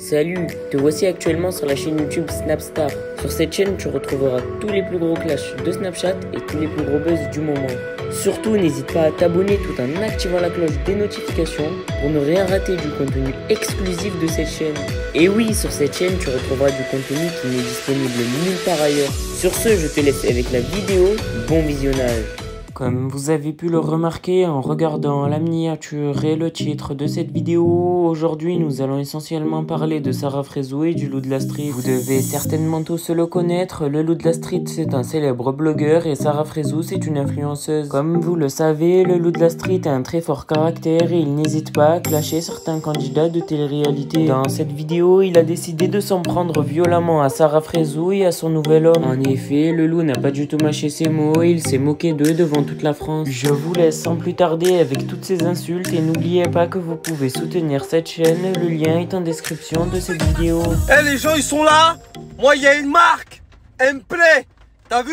Salut, te voici actuellement sur la chaîne YouTube Snapstar. Sur cette chaîne, tu retrouveras tous les plus gros clashs de Snapchat et tous les plus gros buzz du moment. Surtout, n'hésite pas à t'abonner tout en activant la cloche des notifications pour ne rien rater du contenu exclusif de cette chaîne. Et oui, sur cette chaîne, tu retrouveras du contenu qui n'est disponible nulle part ailleurs. Sur ce, je te laisse avec la vidéo. Bon visionnage. Comme vous avez pu le remarquer en regardant la miniature et le titre de cette vidéo, aujourd'hui nous allons essentiellement parler de Sarah Frézou et du loup de la street. Vous devez certainement tous le connaître, le loup de la street c'est un célèbre blogueur et Sarah Frézou c'est une influenceuse. Comme vous le savez, le loup de la street a un très fort caractère et il n'hésite pas à clasher certains candidats de télé-réalité. Dans cette vidéo, il a décidé de s'en prendre violemment à Sarah Frézou et à son nouvel homme. En effet, le loup n'a pas du tout mâché ses mots il s'est moqué d'eux devant la France. Je vous laisse sans plus tarder avec toutes ces insultes et n'oubliez pas que vous pouvez soutenir cette chaîne, le lien est en description de cette vidéo. Eh les gens ils sont là. Moi il y a une marque. Elle me plaît. T'as vu?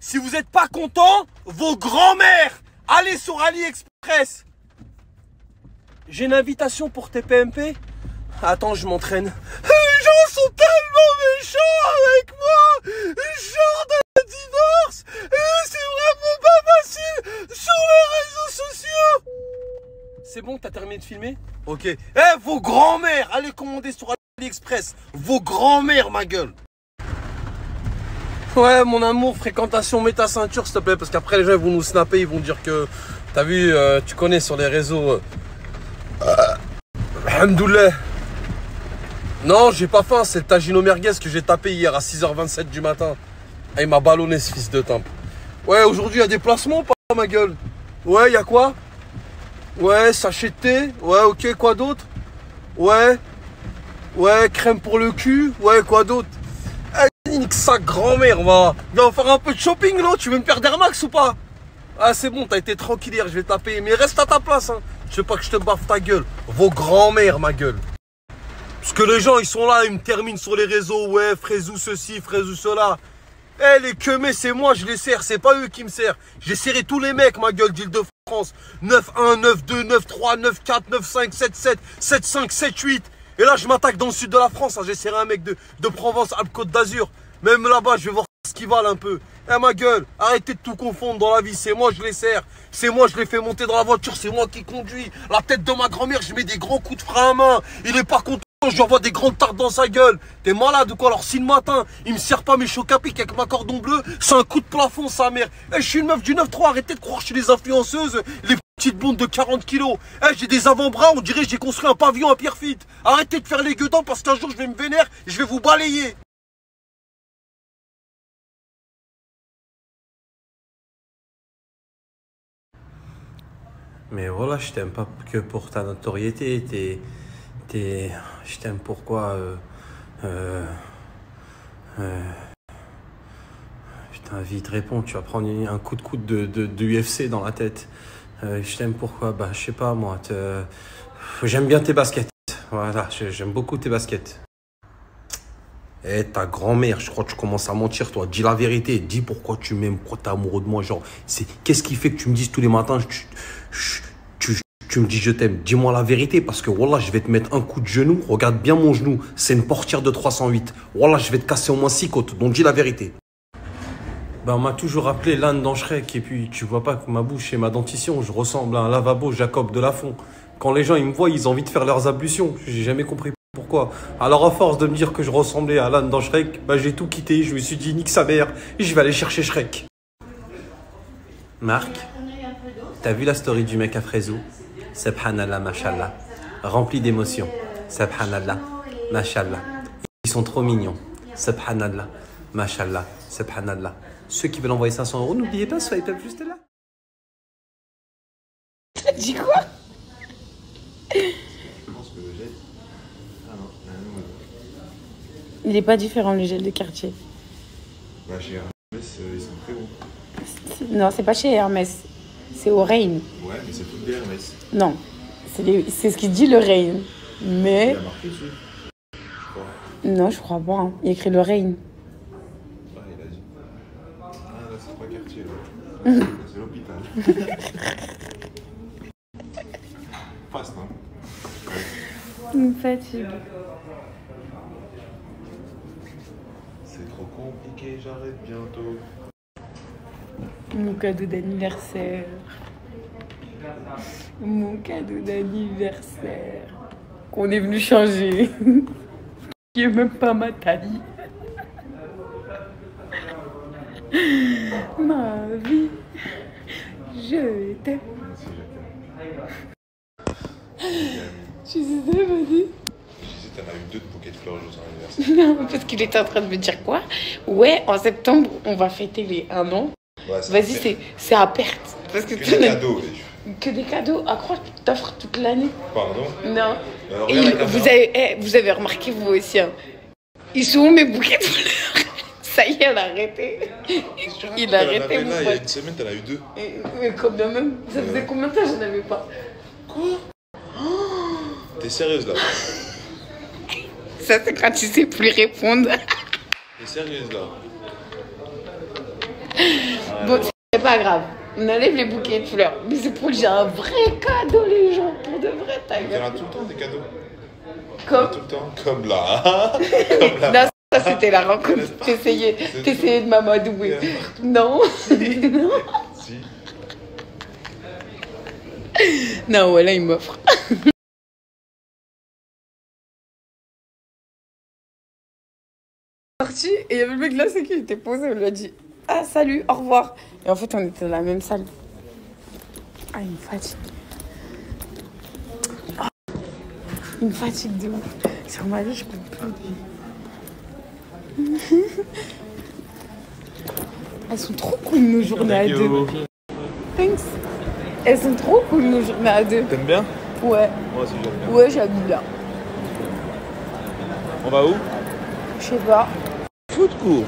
Si vous êtes pas content, vos grands-mères Allez sur AliExpress. J'ai une invitation pour tes PMP Attends je m'entraîne. Les gens sont tellement méchants avec moi Genre de divorce Et c'est vraiment pas facile sur les réseaux sociaux C'est filmer Ok. Eh, vos grands-mères Allez commander sur AliExpress Vos grands-mères, ma gueule Ouais, mon amour, fréquentation, mets ta ceinture, s'il te plaît, parce qu'après, les gens vont nous snapper, ils vont dire que... T'as vu, euh, tu connais sur les réseaux... Euh, Non, j'ai pas faim, c'est le tagino merguez que j'ai tapé hier à 6h27 du matin. Ah, il m'a ballonné ce fils de temple. Ouais, aujourd'hui, il y a des placements pas, ma gueule? Ouais, il y a quoi? Ouais, sachet de thé. Ouais, ok, quoi d'autre? Ouais. Ouais, crème pour le cul. Ouais, quoi d'autre? Eh, nique sa grand-mère, va. Viens faire un peu de shopping, là. Tu veux me faire Air Max ou pas? Ah, c'est bon, t'as été tranquille hier, je vais taper. Mais reste à ta place, hein. Je veux pas que je te baffe ta gueule. Vos grand-mères, ma gueule. Parce que les gens, ils sont là, ils me terminent sur les réseaux. Ouais, ou ceci, ou cela. Eh, les queumés, c'est moi, je les sers, c'est pas eux qui me serrent. J'ai serré tous les mecs, ma gueule d'Île-de-France. 9-1, 9-2, 9-3, 9-4, 9-5, 7-7, 7-5, 7-8. Et là, je m'attaque dans le sud de la France. Hein. Serré un mec de, de Provence, Alpes-Côte d'Azur. Même là-bas, je vais voir ce qu'ils valent un peu. Eh, ma gueule, arrêtez de tout confondre dans la vie. C'est moi, je les sers. C'est moi, je les fais monter dans la voiture. C'est moi qui conduis. La tête de ma grand-mère, je mets des grands coups de frein à main. Il est pas content je vois des grandes tartes dans sa gueule. T'es malade ou quoi Alors si le matin, il me sert pas mes pic avec ma cordon bleu, c'est un coup de plafond sa mère. Eh, je suis une meuf du 9-3, arrêtez de croire que je suis des influenceuses, les petites blondes de 40 kilos. Eh, j'ai des avant-bras, on dirait que j'ai construit un pavillon à pierre fit. Arrêtez de faire les gueudants parce qu'un jour je vais me vénérer, je vais vous balayer. Mais voilà, je t'aime pas que pour ta notoriété, t'es je t'aime pourquoi euh, euh, euh, Putain, vite réponds, tu vas prendre un coup de coude de, de, UFC dans la tête. je t'aime pourquoi? Bah, je sais pas moi. J'aime bien tes baskets. Voilà, j'aime beaucoup tes baskets. Eh, ta grand-mère, je crois que tu commences à mentir, toi. Dis la vérité. Dis pourquoi tu m'aimes, pourquoi t'es amoureux de moi. Genre, c'est qu'est-ce qui fait que tu me dises tous les matins, tu me dis je t'aime, dis-moi la vérité parce que voilà, je vais te mettre un coup de genou. Regarde bien mon genou, c'est une portière de 308. Voilà, je vais te casser au moins 6 côtes. Donc dis la vérité. Ben, on m'a toujours appelé l'âne dans Shrek. Et puis, tu vois pas que ma bouche et ma dentition, je ressemble à un lavabo Jacob de la Fond. Quand les gens ils me voient, ils ont envie de faire leurs ablutions. J'ai jamais compris pourquoi. Alors, à force de me dire que je ressemblais à l'âne dans Shrek, ben, j'ai tout quitté. Je me suis dit, nique sa mère, et je vais aller chercher Shrek. Marc, t'as vu la story du mec à Frézou Subhanallah, mashallah. Rempli d'émotions. Subhanallah, mashallah. Ils sont trop mignons. Subhanallah, mashallah, subhanallah. Ceux qui veulent envoyer 500 euros, n'oubliez pas, soyez pas juste là. T'as dit quoi? Il n'est pas différent le gel de quartier. Bah, chez Hermès, euh, ils sont très bons. Non, c'est pas chez Hermès. C'est au Reign. Ouais, mais c'est tout des Hermès. Non, c'est ce qu'il dit le Reign. Mais. Il a marqué dessus. Non, je crois pas. Hein. Il a écrit le Reign. Ah, il a dit. Ah, là, c'est pas quartier, là. c'est l'hôpital. Fast, hein Il me fatigue. C'est trop compliqué, j'arrête bientôt. Mon cadeau d'anniversaire. Mon cadeau d'anniversaire. Qu'on est venu changer. Qui est même pas ma taille. Ma vie. Je t'aime. Je Tu sais, vas-y. T'en as eu deux de bouquets de fleurs au jour de son anniversaire. Non, parce qu'il était en train de me dire quoi? Ouais, en septembre, on va fêter les 1 an. Ouais, Vas-y, c'est, à perte. Parce que, Que tu wesh. Que des cadeaux. À croire que tu t'offres toute l'année. Pardon Non. Alors, Et caméra. vous, avez, eh, vous avez remarqué, vous aussi, hein. ils sont où mes bouquets de fleurs Ça y est, elle a arrêté. Il a arrêté, mon il y a une semaine, t'en as eu deux. Et- Mais combien même? Ça faisait combien de temps que j'en avais pas? T'es sérieuse là? Ça, c'est quand tu sais plus répondre. T'es sérieuse là? Bon, c'est pas grave. On enlève les bouquets de fleurs. Mais c'est pour que j'ai un vrai cadeau, les gens. Pour de vrai, ta gueule. as tout le temps des cadeaux Comme Tout le temps Comme là Comme là Non, ça c'était la rencontre. T'essayais, t'essayais de m'amadouer. Non. non. Si. Non, voilà, il m'offre. Parti et il y avait le mec là, c'est qui? Il était posé. On lui a dit Ah, salut, au revoir. Et en fait, on était dans la même salle. Ah, il me fatigue. Ah, il me fatigue de ouf. Sur ma vie, je peux plus. Elles sont trop cool nos journées à deux. Thanks. Elles sont trop cool nos journées à deux. T'aimes bien? Ouais, Moi aussi j'aime bien. ouais, j'aime bien. On va où? Je sais pas. Foot court.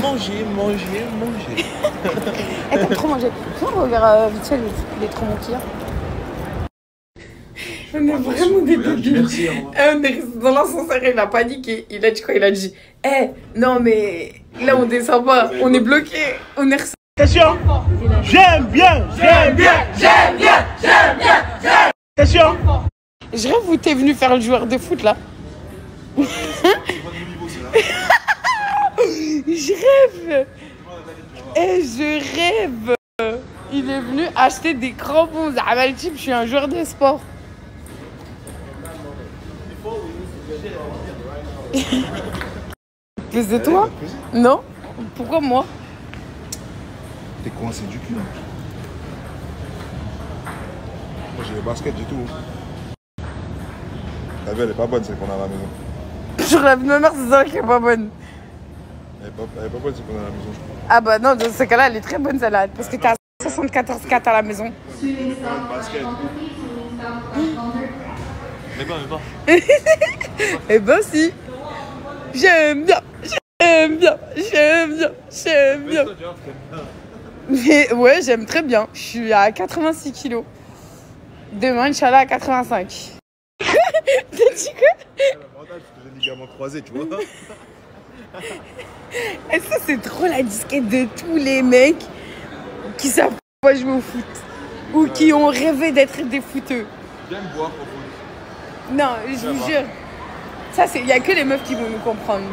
Manger, manger, manger. Elle t'aime trop manger. Viens, on regarde euh, vite fait les, les trop qu'il y a. On est vraiment des débiles. Eh, On est resté dans l'ascenseur, il a paniqué. Il a dit quoi? Il a dit Eh, non, mais là, on descend pas. On est bloqué. On est resté. Attention J'aime bien J'aime bien J'aime bien J'aime bien Attention Je rêve où t'es venu faire le joueur de foot là. rêve. Et je rêve. Il est venu acheter des crampons. Ah, le type, je suis un joueur de sport. Plus de toi? Non? Pourquoi moi? T'es coincé du cul. hein. Moi j'ai le basket du tout. Ta vie elle est pas bonne celle qu'on a à la maison. Sur la vie de ma mère, c'est ça qui est pas bonne. Elle est pas, bonne celle qu'on a à la maison je crois. Ah bah non, dans ce cas-là, elle est très bonne celle-là. Parce que t'as 74 4 à la maison. Basket. Mais pas, mais pas. Eh ben si. J'aime bien, j'aime bien, j'aime bien, j'aime bien. Mais ouais, j'aime très bien. Je suis à 86 kilos. Demain, Inch'Allah, à 85. T'as dit quoi? L'avantage c'est que j'ai le ligament croisé tu vois. Et ça, c'est trop la disquette de tous les mecs qui savent pas jouer au foot. Ou qui ont rêvé d'être des footeux. Viens me boire pour Non, je vous jure. Ça, c'est. Il n'y a que les meufs qui vont nous comprendre.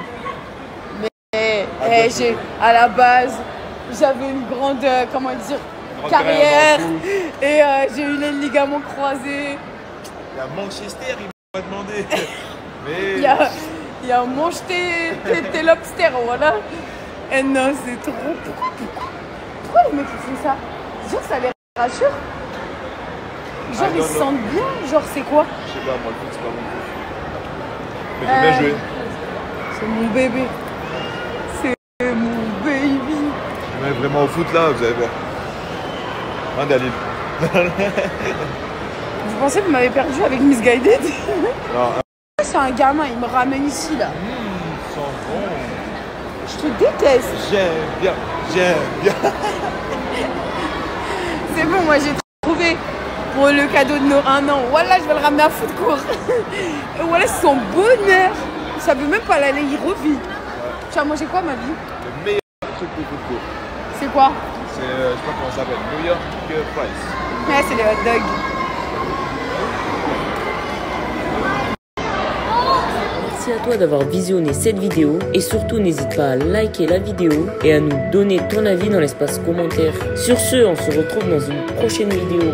Mais eh, j'ai, à la base, j'avais une grande, euh, comment dire, carrière. Et euh, j'ai eu les ligaments croisés. Il y a Manchester, il m'a demandé. Mais. Il y a, il y a tes, tes, tes lobsters, voilà. Et non, c'est trop. Pourquoi, pourquoi, pourquoi les mecs ils font ça? Genre, ça les rassure Genre, I ils se sentent bien Genre, c'est quoi? Je sais pas moi le foot c'est pas mon truc. Mais j'aime bien Euh, jouer. C'est mon bébé. C'est mon baby. Mets vraiment au foot là, vous allez voir. Un Dalil. Vous pensez que vous m'avez perdu avec Miss Guided? Non, C'est un gamin, il me ramène ici là. bon. Je te déteste. J'aime bien, j'aime bien. C'est bon, moi j'ai trouvé pour le cadeau de nos 1 an. Voilà, je vais le ramener à foot court. Et voilà, c'est son bonheur. Ça veut même pas l'aller, il revit. Tu as mangé quoi, ma vie? Le meilleur truc de foot court. C'est quoi? C'est, euh, je sais pas comment ça s'appelle, New York Fries. Ouais, c'est les hot dogs. À toi d'avoir visionné cette vidéo et surtout n'hésite pas à liker la vidéo et à nous donner ton avis dans l'espace commentaire. Sur ce, on se retrouve dans une prochaine vidéo.